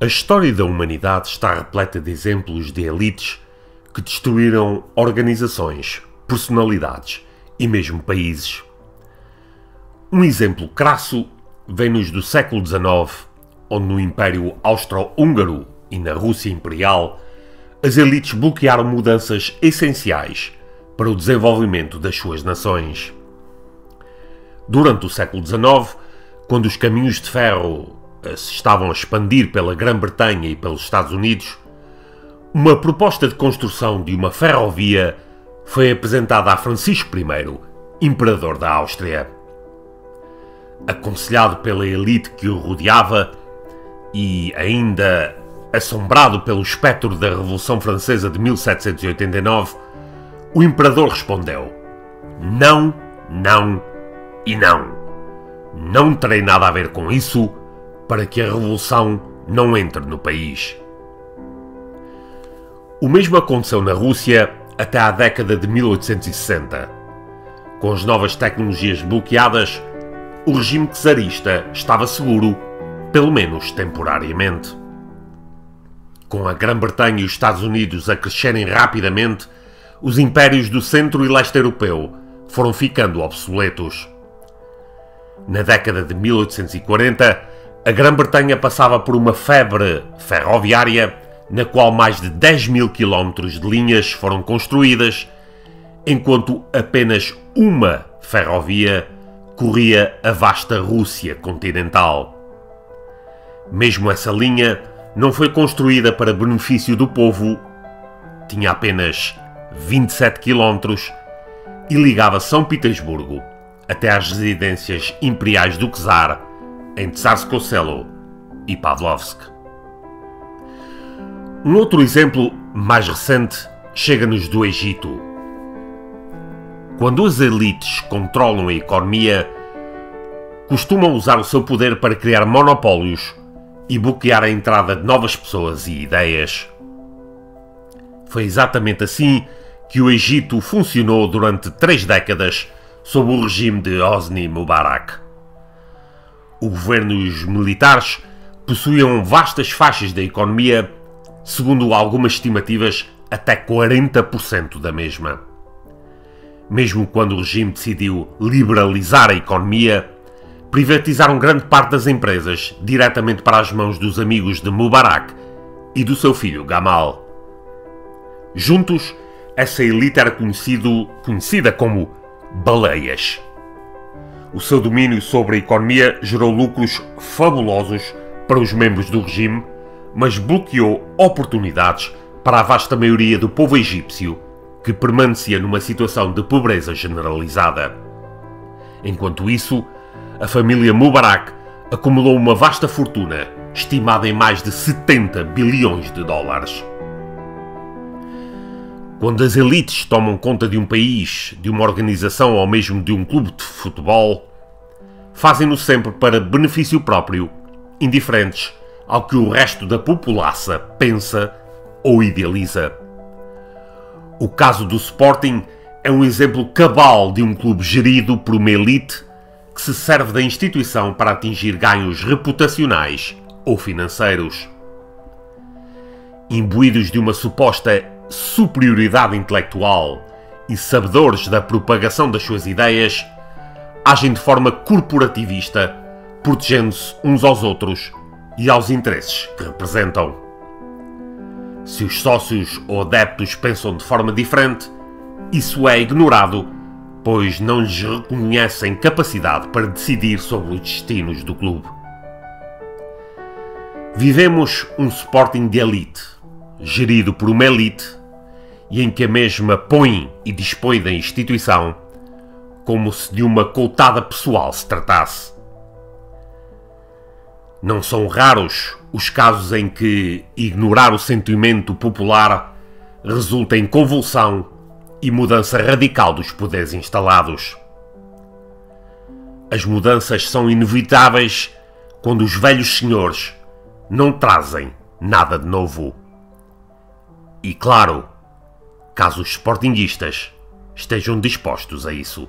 A história da humanidade está repleta de exemplos de elites que destruíram organizações, personalidades e mesmo países. Um exemplo crasso vem-nos do século XIX, onde no Império Austro-Húngaro e na Rússia Imperial, as elites bloquearam mudanças essenciais para o desenvolvimento das suas nações. Durante o século XIX, quando os caminhos de ferro se estavam a expandir pela Grã-Bretanha e pelos Estados Unidos, uma proposta de construção de uma ferrovia foi apresentada a Francisco I, imperador da Áustria. Aconselhado pela elite que o rodeava e ainda assombrado pelo espectro da Revolução Francesa de 1789, o imperador respondeu: Não, não e não. Não terei nada a ver com isso para que a revolução não entre no país. O mesmo aconteceu na Rússia até à década de 1860. Com as novas tecnologias bloqueadas, o regime czarista estava seguro, pelo menos temporariamente. Com a Grã-Bretanha e os Estados Unidos a crescerem rapidamente, os impérios do centro e leste europeu foram ficando obsoletos. Na década de 1840, a Grã-Bretanha passava por uma febre ferroviária na qual mais de 10 mil quilómetros de linhas foram construídas, enquanto apenas uma ferrovia corria a vasta Rússia continental. Mesmo essa linha não foi construída para benefício do povo, tinha apenas 27 quilómetros e ligava São Petersburgo até às residências imperiais do czar em Tsarskoye Selo e Pavlovsk. Um outro exemplo mais recente chega-nos do Egito. Quando as elites controlam a economia, costumam usar o seu poder para criar monopólios e bloquear a entrada de novas pessoas e ideias. Foi exatamente assim que o Egito funcionou durante três décadas sob o regime de Hosni Mubarak. O governo e os militares possuíam vastas faixas da economia, segundo algumas estimativas, até 40% da mesma. Mesmo quando o regime decidiu liberalizar a economia, privatizaram grande parte das empresas diretamente para as mãos dos amigos de Mubarak e do seu filho Gamal. Juntos, essa elite era conhecido, conhecida como baleias. O seu domínio sobre a economia gerou lucros fabulosos para os membros do regime, mas bloqueou oportunidades para a vasta maioria do povo egípcio, que permanecia numa situação de pobreza generalizada. Enquanto isso, a família Mubarak acumulou uma vasta fortuna, estimada em mais de 70 bilhões de dólares. Quando as elites tomam conta de um país, de uma organização ou mesmo de um clube de futebol, fazem-no sempre para benefício próprio, indiferentes ao que o resto da populaça pensa ou idealiza. O caso do Sporting é um exemplo cabal de um clube gerido por uma elite que se serve da instituição para atingir ganhos reputacionais ou financeiros. Imbuídos de uma suposta superioridade intelectual e sabedores da propagação das suas ideias, agem de forma corporativista, protegendo-se uns aos outros e aos interesses que representam. Se os sócios ou adeptos pensam de forma diferente, isso é ignorado, pois não lhes reconhecem capacidade para decidir sobre os destinos do clube. Vivemos um Sporting de elite, gerido por uma elite e em que a mesma põe e dispõe da instituição como se de uma coutada pessoal se tratasse. Não são raros os casos em que ignorar o sentimento popular resulta em convulsão e mudança radical dos poderes instalados. As mudanças são inevitáveis quando os velhos senhores não trazem nada de novo. E claro, caso os sportinguistas estejam dispostos a isso.